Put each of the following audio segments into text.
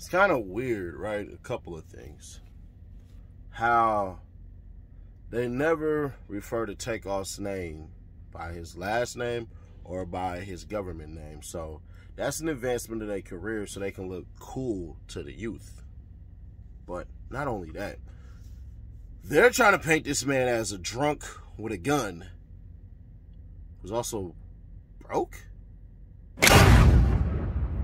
It's kind of weird, right? A couple of things. How they never refer to Takeoff's name by his last name or by his government name. So that's an advancement of their career so they can look cool to the youth. But not only that, they're trying to paint this man as a drunk with a gun who's also broke.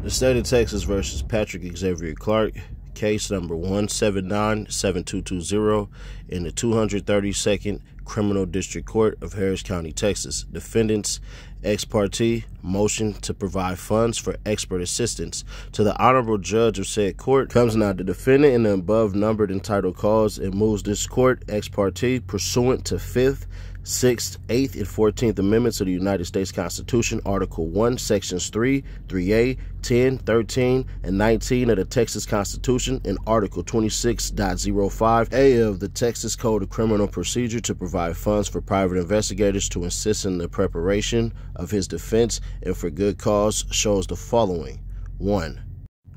The state of Texas versus Patrick Xavier Clark, case number 1797220 in the 232nd Criminal District Court of Harris County, Texas. Defendants ex parte motion to provide funds for expert assistance to the honorable judge of said court comes now the defendant in the above numbered entitled cause and moves this court ex parte pursuant to fifth Sixth, Eighth, and Fourteenth Amendments of the United States Constitution, Article 1, Sections 3, 3A, 10, 13, and 19 of the Texas Constitution, and Article 26.05A of the Texas Code of Criminal Procedure to provide funds for private investigators to assist in the preparation of his defense and for good cause shows the following 1.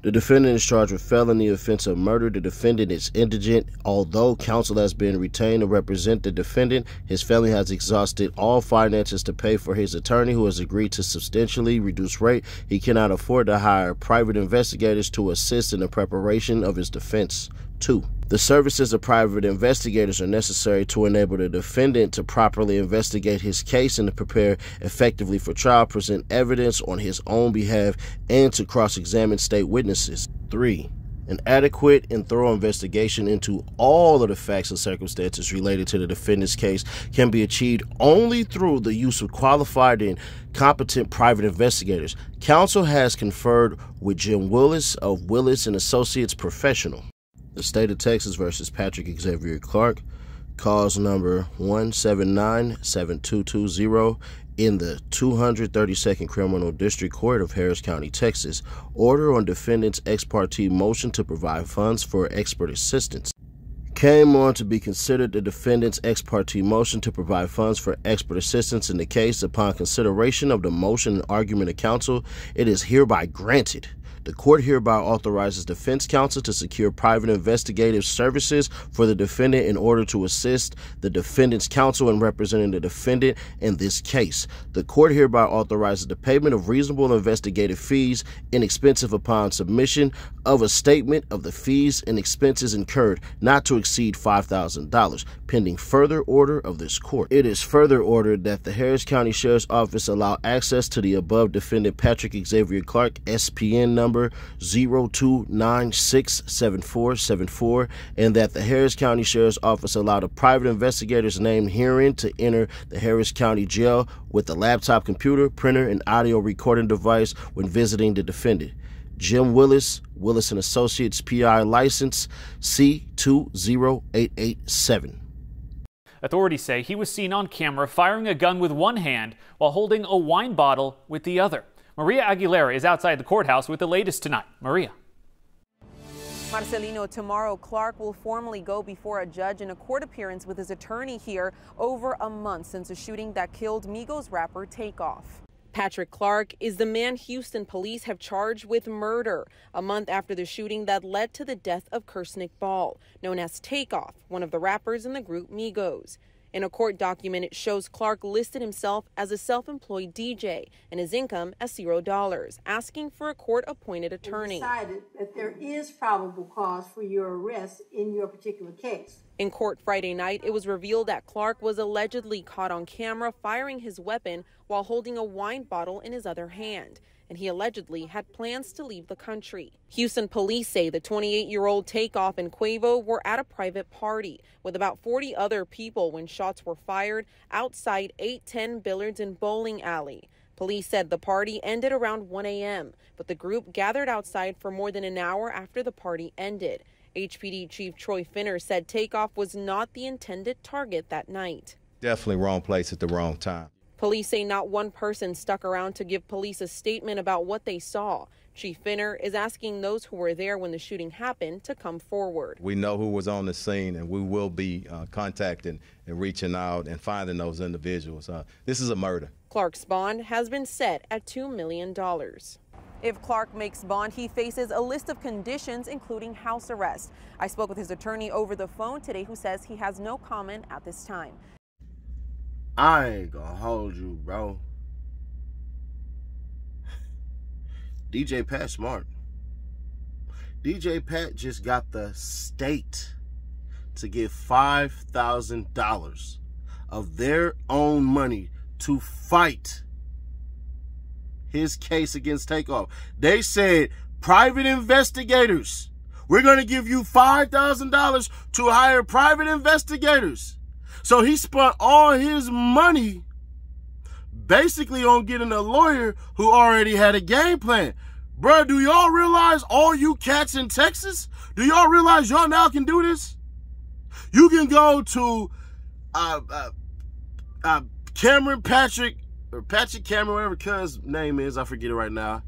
The defendant is charged with felony offense of murder. The defendant is indigent. Although counsel has been retained to represent the defendant, his family has exhausted all finances to pay for his attorney, who has agreed to substantially reduce rate. He cannot afford to hire private investigators to assist in the preparation of his defense. Two, the services of private investigators are necessary to enable the defendant to properly investigate his case and to prepare effectively for trial, present evidence on his own behalf, and to cross examine state witnesses. Three, an adequate and thorough investigation into all of the facts and circumstances related to the defendant's case can be achieved only through the use of qualified and competent private investigators. Counsel has conferred with Jim Willis of Willis and Associates Professional the state of Texas versus Patrick Xavier Clark, cause number 1797220 in the 232nd Criminal District Court of Harris County, Texas. Order on defendant's ex parte motion to provide funds for expert assistance. Came on to be considered the defendant's ex parte motion to provide funds for expert assistance in the case. Upon consideration of the motion and argument of counsel it is hereby granted the court hereby authorizes defense counsel to secure private investigative services for the defendant in order to assist the defendant's counsel in representing the defendant in this case. The court hereby authorizes the payment of reasonable investigative fees inexpensive upon submission of a statement of the fees and expenses incurred not to exceed $5,000 pending further order of this court. It is further ordered that the Harris County Sheriff's Office allow access to the above defendant Patrick Xavier Clark SPN number number 02967474 and that the Harris County Sheriff's Office allowed a private investigator's name herein to enter the Harris County Jail with a laptop computer, printer, and audio recording device when visiting the defendant. Jim Willis, Willis and Associates PI license C20887. Authorities say he was seen on camera firing a gun with one hand while holding a wine bottle with the other. Maria Aguilera is outside the courthouse with the latest tonight. Maria. Marcelino, tomorrow Clark will formally go before a judge in a court appearance with his attorney here over a month since a shooting that killed Migos rapper Takeoff. Patrick Clark is the man Houston police have charged with murder a month after the shooting that led to the death of Kirsnick Ball, known as Takeoff, one of the rappers in the group Migos. In a court document, it shows Clark listed himself as a self employed DJ and his income as zero dollars, asking for a court appointed attorney. decided that there is probable cause for your arrest in your particular case. In court Friday night, it was revealed that Clark was allegedly caught on camera firing his weapon while holding a wine bottle in his other hand and he allegedly had plans to leave the country. Houston police say the 28 year old Takeoff and Quavo were at a private party with about 40 other people when shots were fired outside 810 Billiards and Bowling Alley. Police said the party ended around 1 a.m., but the group gathered outside for more than an hour after the party ended. HPD Chief Troy Finner said Takeoff was not the intended target that night. Definitely wrong place at the wrong time. Police say not one person stuck around to give police a statement about what they saw. Chief Finner is asking those who were there when the shooting happened to come forward. We know who was on the scene, and we will be uh, contacting and reaching out and finding those individuals. Uh, this is a murder. Clark's bond has been set at $2 million. If Clark makes bond, he faces a list of conditions, including house arrest. I spoke with his attorney over the phone today, who says he has no comment at this time. I ain't gonna hold you, bro. DJ Pat Smart. DJ Pat just got the state to give $5,000 of their own money to fight his case against Takeoff. They said, private investigators, we're going to give you $5,000 to hire private investigators. So he spent all his money basically on getting a lawyer who already had a game plan. Bruh, do y'all realize all you cats in Texas? Do y'all realize y'all now can do this? You can go to uh, uh, uh, Cameron Patrick, or Patrick Cameron, whatever cuz name is, I forget it right now,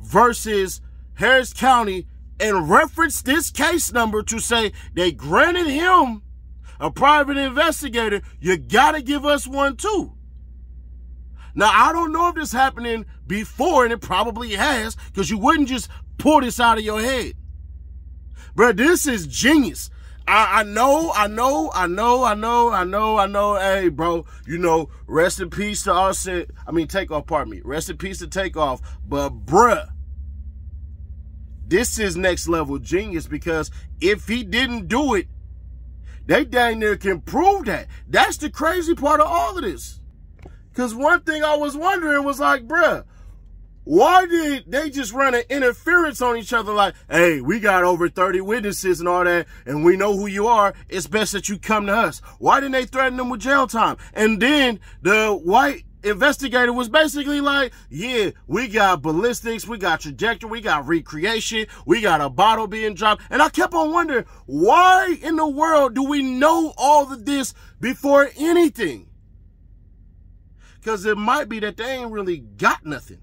versus Harris County and reference this case number to say they granted him a private investigator. You gotta give us one too. Now, I don't know if this happening before, and it probably has, because you wouldn't just pull this out of your head. Bro, this is genius. I, I know, I know, I know, I know, I know, I know. Hey, bro, you know, rest in peace to Offset. I mean, Takeoff, pardon me. Rest in peace to Takeoff. But, bruh, this is next level genius because if he didn't do it, they dang near can prove that. That's the crazy part of all of this. Because one thing I was wondering was like, bruh, why did they just run an interference on each other like, hey, we got over 30 witnesses and all that, and we know who you are. It's best that you come to us. Why didn't they threaten them with jail time? And then the white investigator was basically like, yeah, we got ballistics, we got trajectory, we got recreation, we got a bottle being dropped. And I kept on wondering, why in the world do we know all of this before anything? Because it might be that they ain't really got nothing.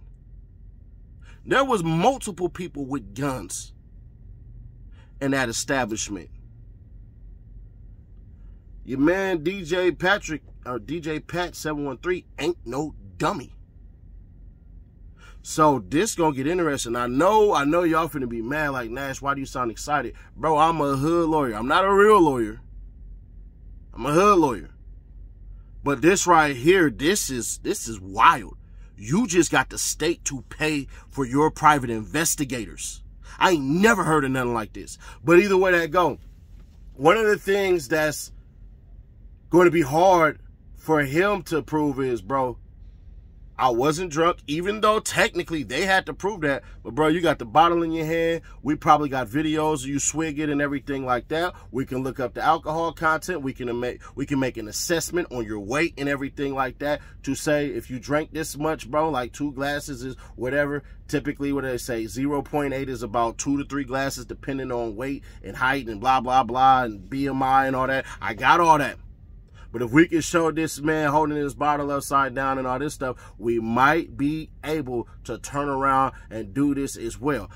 There was multiple people with guns in that establishment. Your man DJ Patrick Uh, or DJ Pat 713 ain't no dummy. So this gonna get interesting. I know, I know y'all finna be mad like Nash. Why do you sound excited? Bro, I'm a hood lawyer. I'm not a real lawyer. I'm a hood lawyer. But this right here, this is this is wild. You just got the state to pay for your private investigators. I ain't never heard of nothing like this. But either way that go, one of the things that's going to be hard for him to prove is, bro, I wasn't drunk, even though technically they had to prove that. But bro, you got the bottle in your hand. We probably got videos of you swigging and everything like that. We can look up the alcohol content. We can make we can make an assessment on your weight and everything like that to say if you drank this much, bro, like two glasses is whatever. Typically, what they say, 0.8 is about two to three glasses, depending on weight and height and blah blah blah and BMI and all that. I got all that. But if we can show this man holding his bottle upside down and all this stuff, we might be able to turn around and do this as well.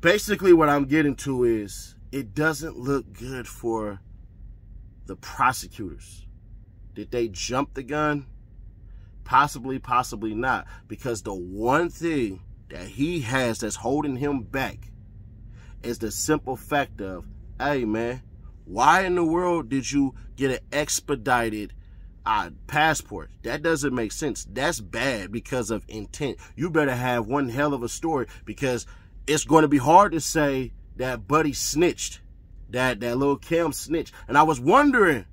Basically, what I'm getting to is it doesn't look good for the prosecutors. Did they jump the gun? Possibly, possibly not. Because the one thing that he has that's holding him back is the simple fact of, hey, man, why in the world did you get an expedited uh, passport? That doesn't make sense. That's bad because of intent. You better have one hell of a story because it's going to be hard to say that Buddy snitched, that that little Cam snitched. And I was wondering,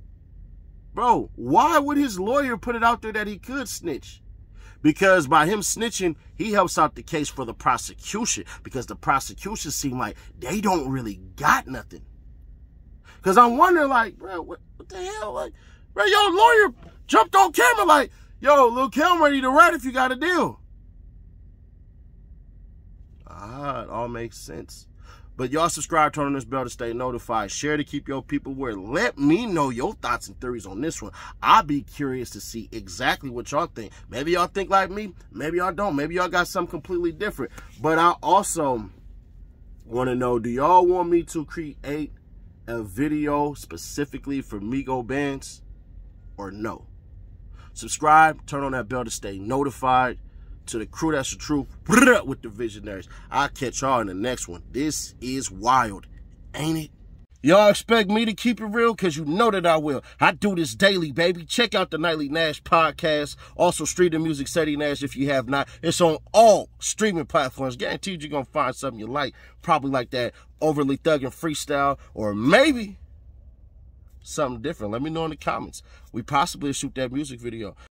bro, why would his lawyer put it out there that he could snitch? Because by him snitching, he helps out the case for the prosecution because the prosecution seem like they don't really got nothing. Cause I'm wondering, like, bro, what, what the hell? Like, bro, your lawyer jumped on camera, like, yo, Lil Kim ready to write if you got a deal. Ah, it all makes sense. But y'all subscribe, turn on this bell to stay notified. Share to keep your people aware. Let me know your thoughts and theories on this one. I'll be curious to see exactly what y'all think. Maybe y'all think like me. Maybe y'all don't. Maybe y'all got something completely different. But I also want to know, do y'all want me to create a video specifically for Migo bands or no? Subscribe, turn on that bell to stay notified. to the crew that's the truth with the visionaries. I'll catch y'all in the next one. This is wild, ain't it? Y'all expect me to keep it real? Because you know that I will. I do this daily, baby. Check out the Nightly Nash podcast. Also, Street of Music Ceddy Nash if you have not. It's on all streaming platforms. Guaranteed you're going to find something you like. Probably like that overly thugging freestyle or maybe something different. Let me know in the comments. We possibly shoot that music video.